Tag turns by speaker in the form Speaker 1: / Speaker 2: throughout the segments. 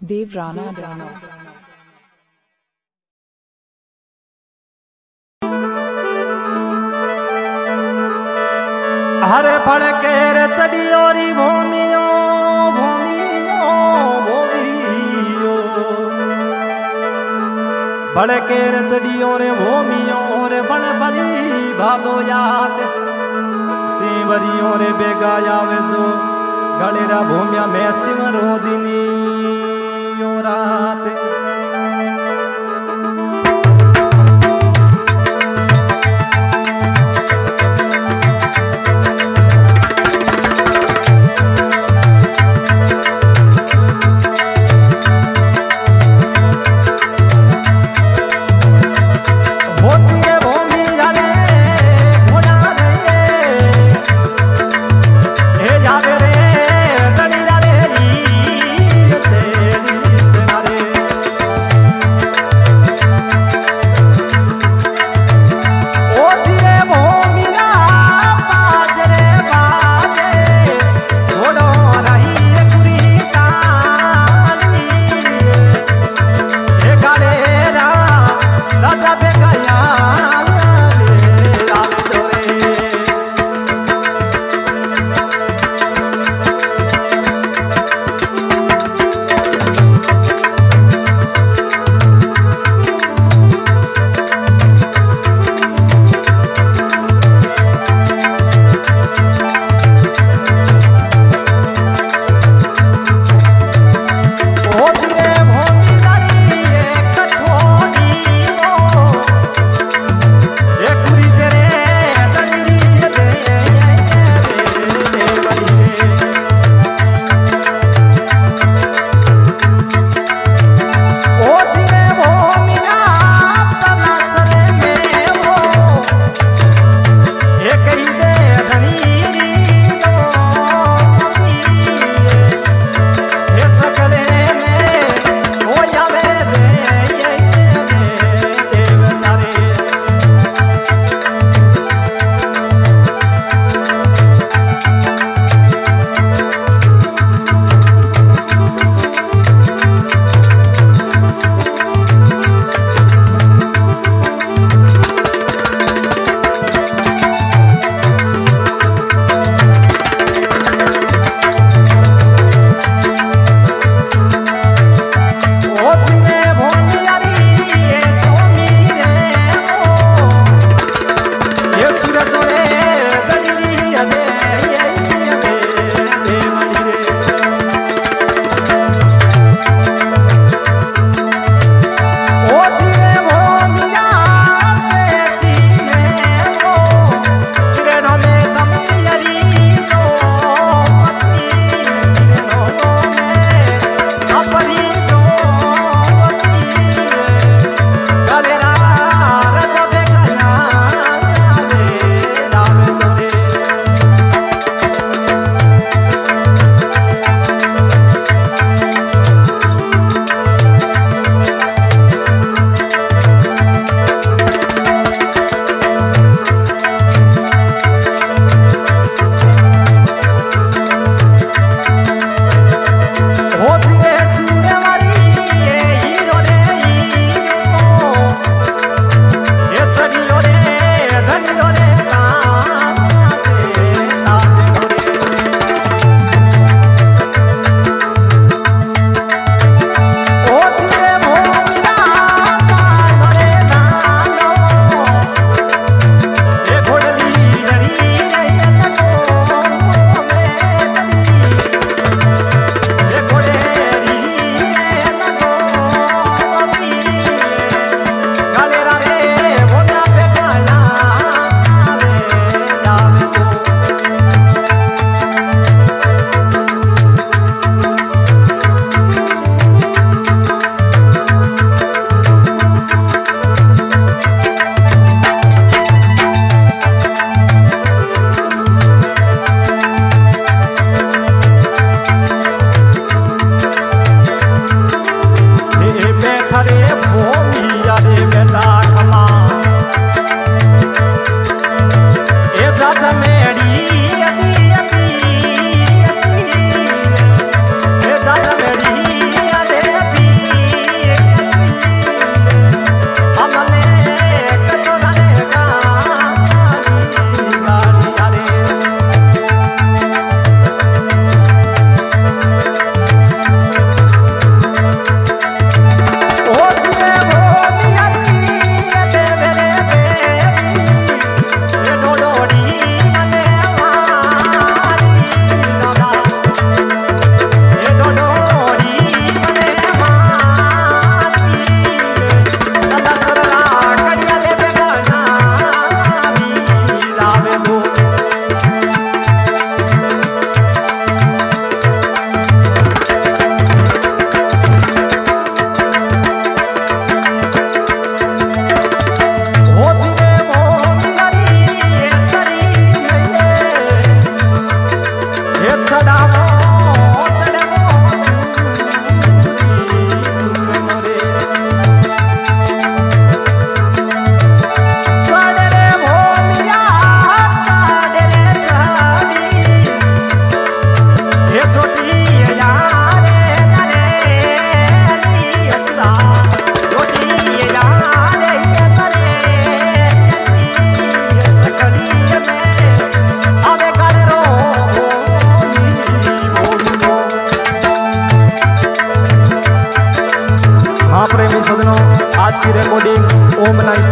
Speaker 1: Dev Rana
Speaker 2: हरे फड़ के रे चढ़ियोरी भूमियो भूमियो भूमियो। बड़ के रे चढ़ियो रे भूमियो रे बड़ बड़ी भालो याद। सिंवरियो रे बेगा आवे जो गलेरा भूमिया में सिमरो दिनी। रा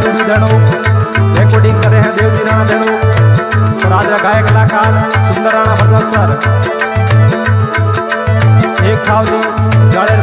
Speaker 2: ओम ना रिकॉर्डिंग कर रहे हैं देवजी राणा धनो और आज गायक कलाकार सुंदर राणा भरत सर। एक छावली गाड़े